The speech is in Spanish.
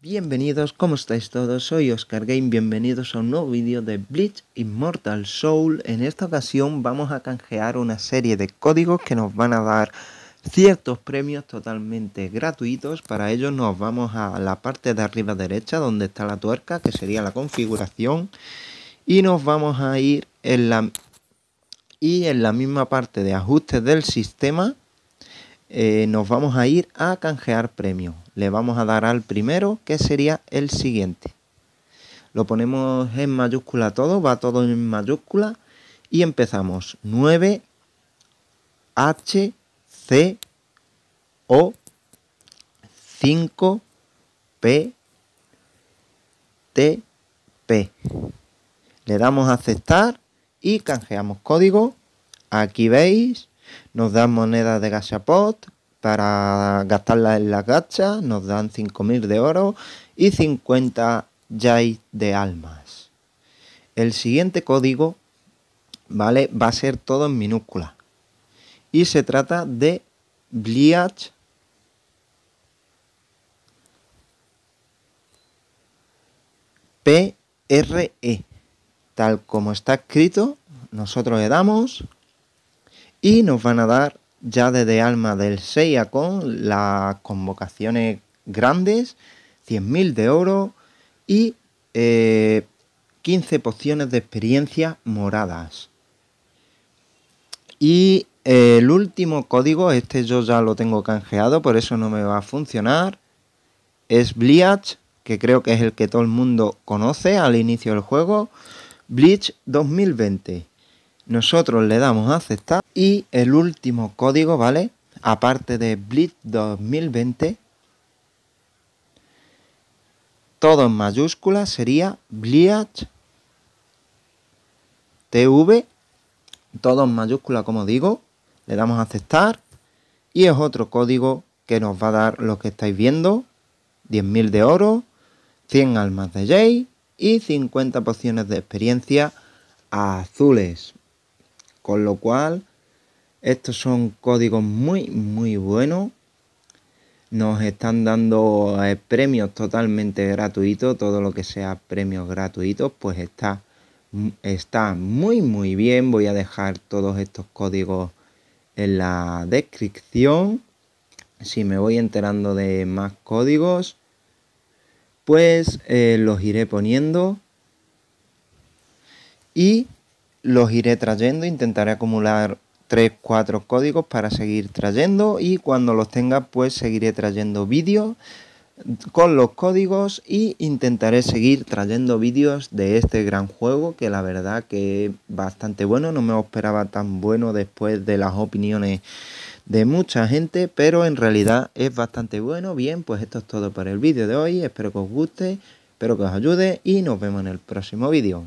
Bienvenidos, ¿cómo estáis todos? Soy Oscar Game, bienvenidos a un nuevo vídeo de Bleach Immortal Soul. En esta ocasión vamos a canjear una serie de códigos que nos van a dar ciertos premios totalmente gratuitos. Para ello nos vamos a la parte de arriba derecha donde está la tuerca, que sería la configuración. Y nos vamos a ir en la, y en la misma parte de ajustes del sistema eh, nos vamos a ir a canjear premios. Le vamos a dar al primero, que sería el siguiente. Lo ponemos en mayúscula todo, va todo en mayúscula. Y empezamos. 9 H C O 5 P T P. Le damos a aceptar y canjeamos código. Aquí veis nos dan monedas de gachapot para gastarlas en la gacha, nos dan 5.000 de oro y 50 jai de almas. El siguiente código, ¿vale? Va a ser todo en minúscula. Y se trata de Bleach PRE. Tal como está escrito, nosotros le damos y nos van a dar ya desde alma del Seiya con las convocaciones grandes, 100.000 de oro y 15 eh, pociones de experiencia moradas. Y el último código, este yo ya lo tengo canjeado, por eso no me va a funcionar. Es Bleach, que creo que es el que todo el mundo conoce al inicio del juego. Bleach 2020. Nosotros le damos a aceptar y el último código, ¿vale? Aparte de Blitz 2020, todo en mayúsculas sería Bleach TV, todo en mayúscula como digo, le damos a aceptar y es otro código que nos va a dar lo que estáis viendo, 10.000 de oro, 100 almas de Jay y 50 pociones de experiencia azules. Con lo cual, estos son códigos muy, muy buenos. Nos están dando eh, premios totalmente gratuitos. Todo lo que sea premios gratuitos, pues está, está muy, muy bien. Voy a dejar todos estos códigos en la descripción. Si me voy enterando de más códigos, pues eh, los iré poniendo. Y los iré trayendo, intentaré acumular 3, 4 códigos para seguir trayendo y cuando los tenga pues seguiré trayendo vídeos con los códigos y intentaré seguir trayendo vídeos de este gran juego que la verdad que es bastante bueno, no me esperaba tan bueno después de las opiniones de mucha gente, pero en realidad es bastante bueno. Bien, pues esto es todo por el vídeo de hoy, espero que os guste, espero que os ayude y nos vemos en el próximo vídeo.